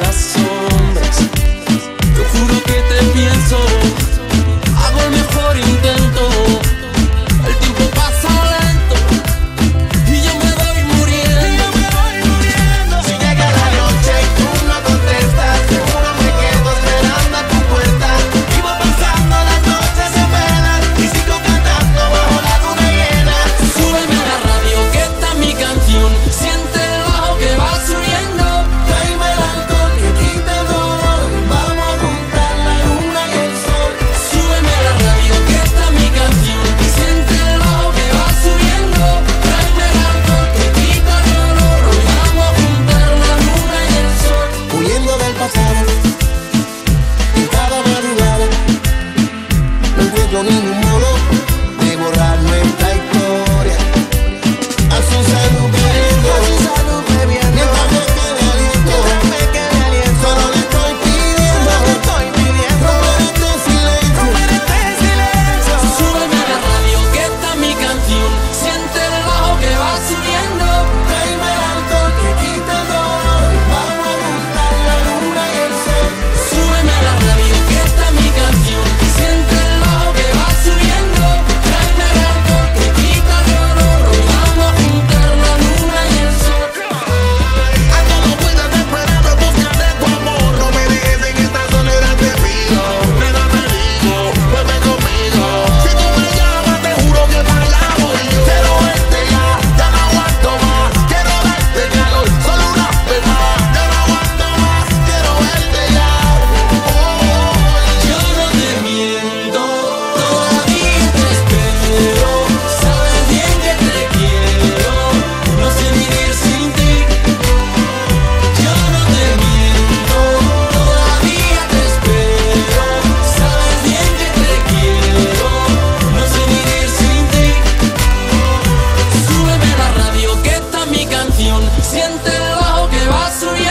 las sombras. Yo juro que te pienso. trabajo que va subiendo.